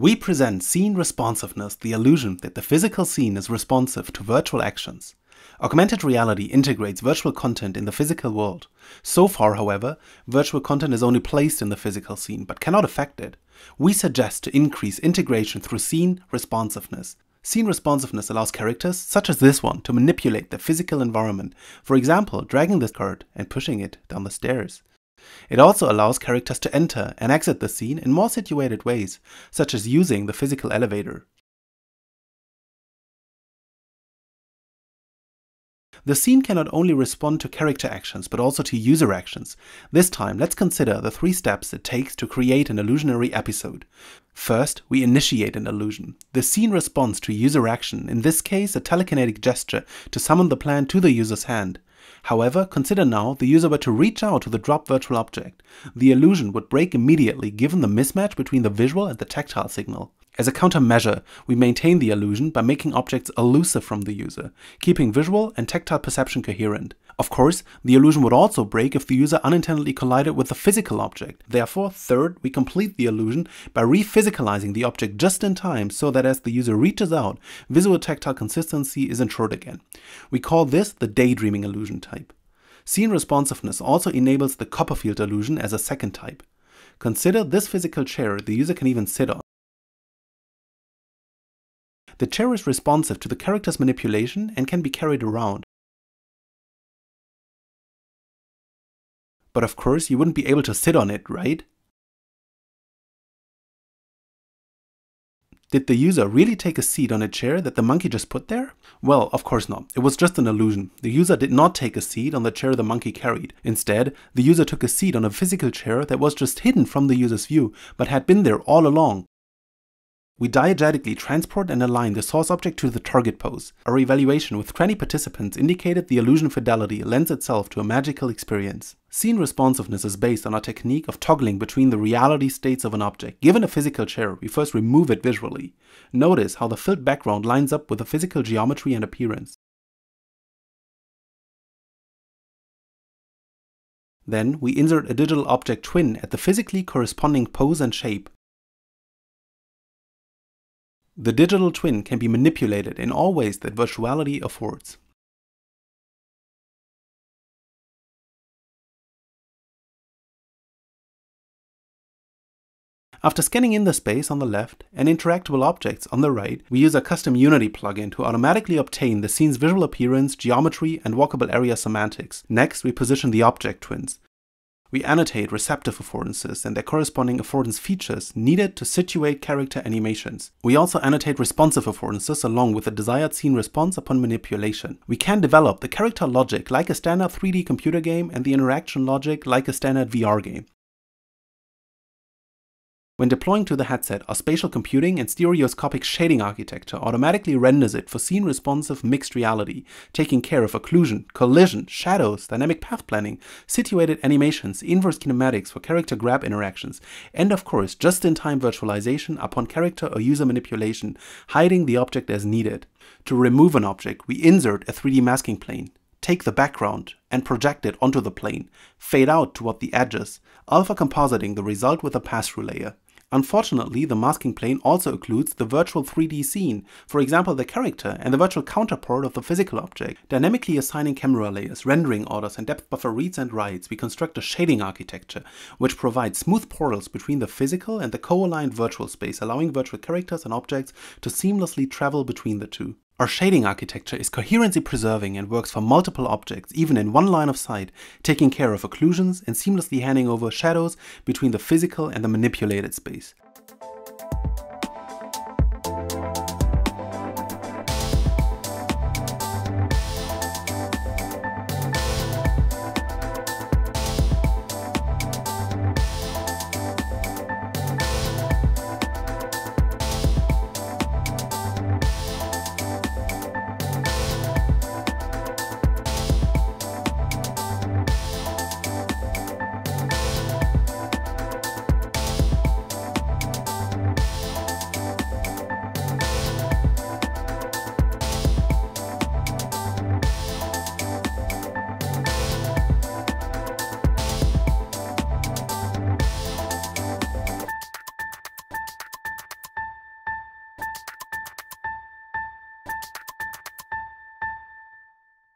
We present scene responsiveness, the illusion that the physical scene is responsive to virtual actions. Augmented reality integrates virtual content in the physical world. So far, however, virtual content is only placed in the physical scene, but cannot affect it. We suggest to increase integration through scene responsiveness. Scene responsiveness allows characters, such as this one, to manipulate the physical environment, for example, dragging this cart and pushing it down the stairs. It also allows characters to enter and exit the scene in more situated ways, such as using the physical elevator. The scene can not only respond to character actions, but also to user actions. This time, let's consider the three steps it takes to create an illusionary episode. First, we initiate an illusion. The scene responds to user action, in this case a telekinetic gesture to summon the plan to the user's hand. However, consider now the user were to reach out to the drop virtual object. The illusion would break immediately given the mismatch between the visual and the tactile signal. As a countermeasure, we maintain the illusion by making objects elusive from the user, keeping visual and tactile perception coherent. Of course, the illusion would also break if the user unintentionally collided with a physical object. Therefore, third, we complete the illusion by rephysicalizing the object just in time so that as the user reaches out, visuotactile consistency is ensured again. We call this the daydreaming illusion type. Scene responsiveness also enables the Copperfield illusion as a second type. Consider this physical chair the user can even sit on. The chair is responsive to the character's manipulation and can be carried around. But of course, you wouldn't be able to sit on it, right? Did the user really take a seat on a chair that the monkey just put there? Well, of course not. It was just an illusion. The user did not take a seat on the chair the monkey carried. Instead, the user took a seat on a physical chair that was just hidden from the user's view, but had been there all along. We diegetically transport and align the source object to the target pose. Our evaluation with 20 participants indicated the illusion fidelity lends itself to a magical experience. Scene responsiveness is based on a technique of toggling between the reality states of an object. Given a physical chair, we first remove it visually. Notice how the filled background lines up with the physical geometry and appearance. Then we insert a digital object twin at the physically corresponding pose and shape. The digital twin can be manipulated in all ways that virtuality affords. After scanning in the space on the left and interactable objects on the right, we use a custom Unity plugin to automatically obtain the scene's visual appearance, geometry, and walkable area semantics. Next, we position the object twins. We annotate receptive affordances and their corresponding affordance features needed to situate character animations. We also annotate responsive affordances along with the desired scene response upon manipulation. We can develop the character logic like a standard 3D computer game and the interaction logic like a standard VR game. When deploying to the headset, our spatial computing and stereoscopic shading architecture automatically renders it for scene responsive mixed reality, taking care of occlusion, collision, shadows, dynamic path planning, situated animations, inverse kinematics for character grab interactions, and of course just-in-time virtualization upon character or user manipulation, hiding the object as needed. To remove an object, we insert a 3D masking plane, take the background and project it onto the plane, fade out toward the edges, alpha compositing the result with a pass-through layer. Unfortunately, the masking plane also occludes the virtual 3D scene, for example the character and the virtual counterpart of the physical object. Dynamically assigning camera layers, rendering orders and depth buffer reads and writes, we construct a shading architecture, which provides smooth portals between the physical and the co-aligned virtual space, allowing virtual characters and objects to seamlessly travel between the two. Our shading architecture is coherency preserving and works for multiple objects, even in one line of sight, taking care of occlusions and seamlessly handing over shadows between the physical and the manipulated space.